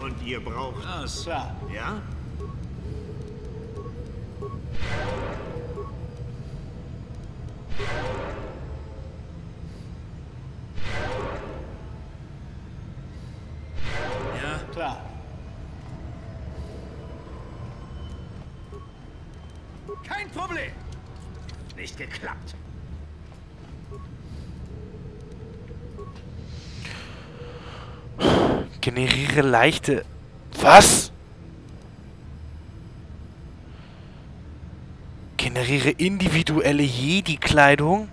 Und ihr braucht Das, klar. Ja? Ja, klar. Kein Problem. Nicht geklappt. Generiere leichte... Was? Generiere individuelle Jedi-Kleidung?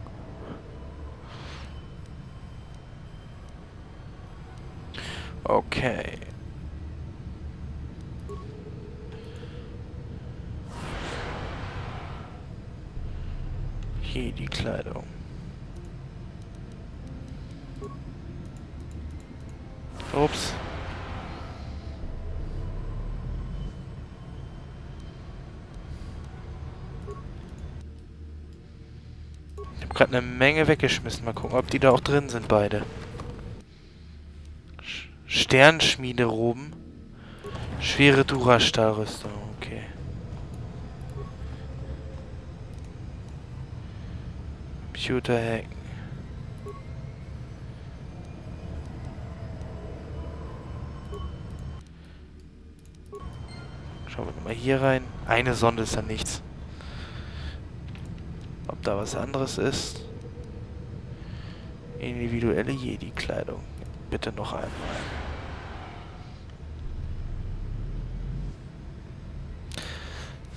Okay. Jedi-Kleidung. Ups. Ich habe gerade eine Menge weggeschmissen. Mal gucken, ob die da auch drin sind, beide. Sch- Sternschmiederoben. Schwere Dura-Stahlrüstung. Okay. Computer hacken. Schauen wir mal hier rein. Eine Sonde ist da nichts. Da was anderes ist? Individuelle Jedi-Kleidung. Bitte noch einmal.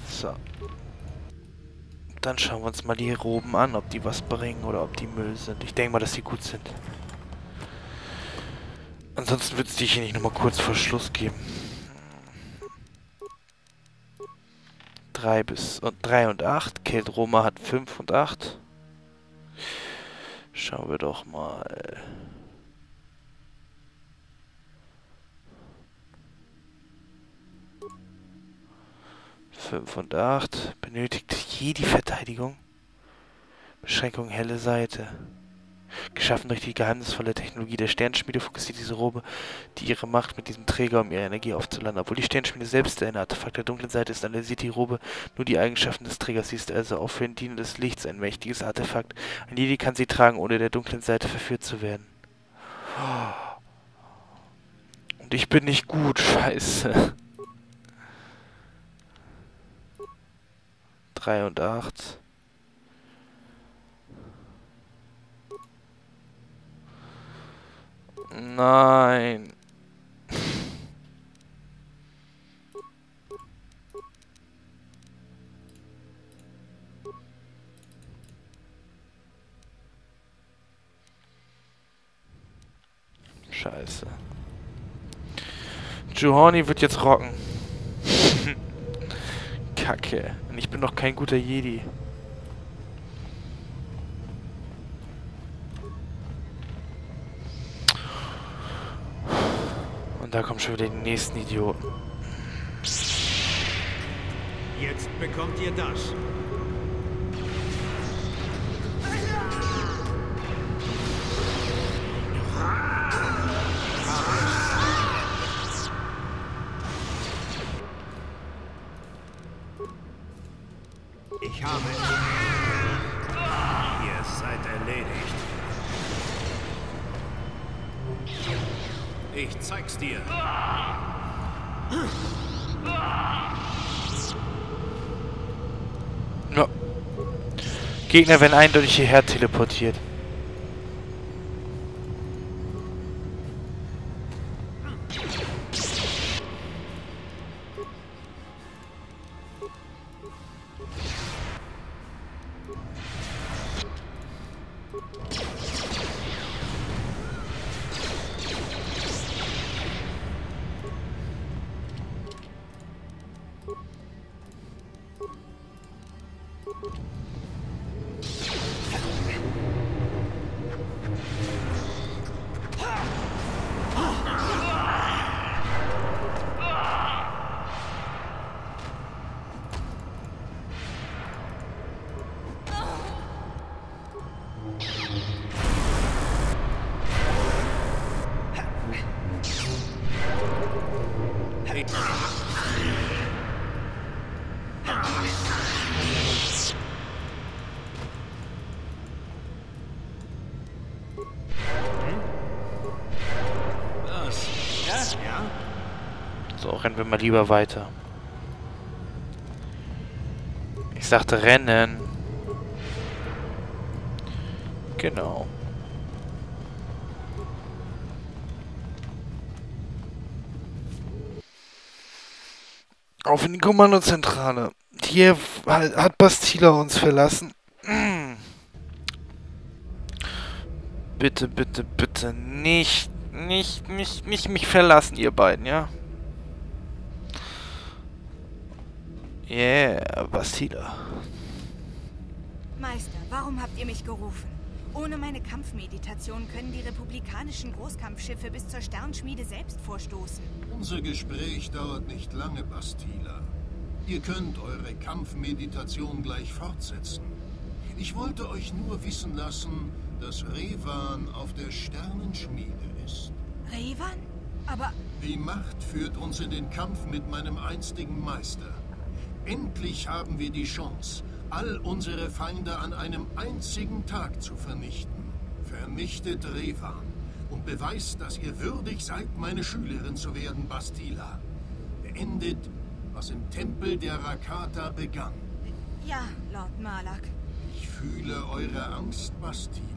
So. Dann schauen wir uns mal die Roben an, ob die was bringen oder ob die Müll sind. Ich denke mal, dass die gut sind. Ansonsten wird es die hier nicht nochmal kurz vor Schluss geben. 3 bis und 3 und 8. Kate Roma hat 5 und 8. Schauen wir doch mal. Fünf und acht. Benötigt Jedi Verteidigung. Beschränkung helle Seite. Geschaffen durch die geheimnisvolle Technologie der Sternschmiede fokussiert diese Robe, die ihre Macht mit diesem Träger, um ihre Energie aufzuladen. Obwohl die Sternschmiede selbst ein Artefakt der dunklen Seite ist, analysiert die Robe nur die Eigenschaften des Trägers. Sie ist also auch für den Diener des Lichts ein mächtiges Artefakt. Ein Jedi kann sie tragen, ohne der dunklen Seite verführt zu werden. Und ich bin nicht gut, scheiße. 3 und 8. Nein. Scheiße. Johorni wird jetzt rocken. Kacke. Und ich bin doch kein guter Jedi. Und da kommen schon wieder die nächsten Idioten. Jetzt bekommt ihr das. Ich habe. Ihr seid erledigt. Ich zeig's dir. Ja. Gegner werden eindeutig hierher teleportiert. gut. Ja? So, rennen wir mal lieber weiter. Ich sagte rennen. Genau. Auf in die Kommandozentrale. Hier hat Bastila uns verlassen. Bitte, bitte, bitte nicht, nicht, nicht, nicht mich verlassen, ihr beiden, ja? Yeah, Bastila. Meister, warum habt ihr mich gerufen? Ohne meine Kampfmeditation können die republikanischen Großkampfschiffe bis zur Sternschmiede selbst vorstoßen. Unser Gespräch dauert nicht lange, Bastila. Ihr könnt eure Kampfmeditation gleich fortsetzen. Ich wollte euch nur wissen lassen, dass Revan auf der Sternenschmiede ist. Revan? Aber Die Macht führt uns in den Kampf mit meinem einstigen Meister. Endlich haben wir die Chance, all unsere Feinde an einem einzigen Tag zu vernichten. Vernichtet Revan und beweist, dass ihr würdig seid, meine Schülerin zu werden, Bastila. Beendet, was im Tempel der Rakata begann. ja, Lord Malak. Ich fühle eure Angst, Bastila.